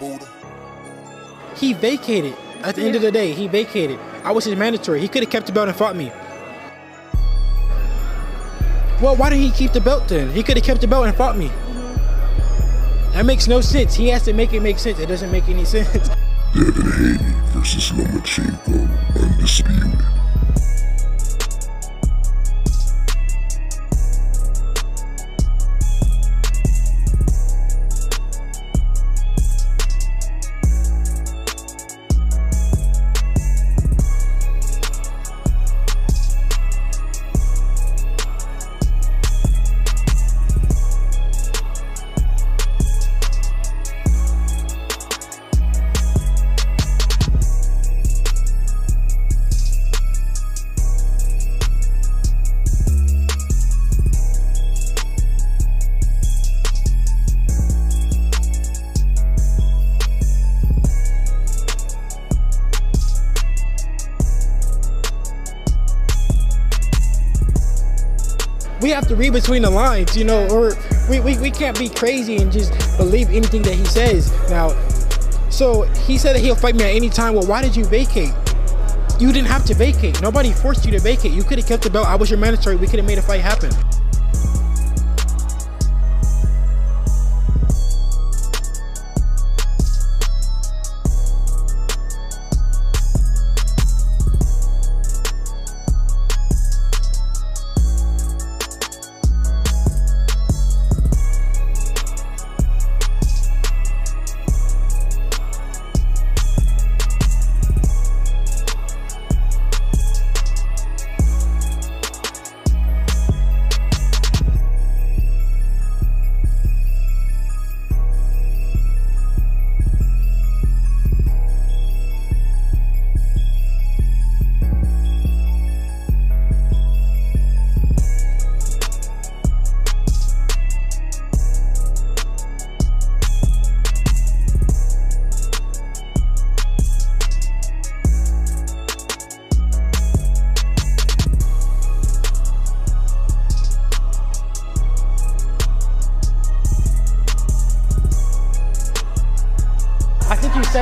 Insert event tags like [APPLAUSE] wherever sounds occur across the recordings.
Buddha. He vacated. At the end of the day, he vacated. I was his mandatory. He could have kept the belt and fought me. Well, why didn't he keep the belt then? He could have kept the belt and fought me. That makes no sense. He has to make it make sense. It doesn't make any [LAUGHS] sense. Devin Haney versus Lomachenko, undisputed. We have to read between the lines, you know, or we, we, we can't be crazy and just believe anything that he says. Now, so he said that he'll fight me at any time. Well, why did you vacate? You didn't have to vacate. Nobody forced you to vacate. You could have kept the belt. I was your mandatory. We could have made a fight happen.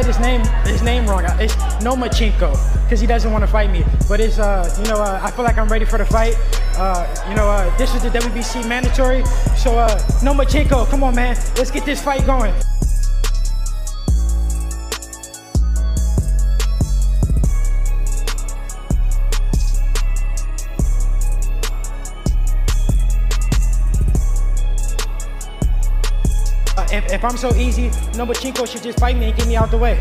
Said his name his name wrong. It's Nomachenko because he doesn't want to fight me. But it's uh you know uh, I feel like I'm ready for the fight. Uh, you know uh, this is the WBC mandatory. So uh Nomachenko, come on man, let's get this fight going. If, if I'm so easy, Nomachenko should just fight me and get me out the way.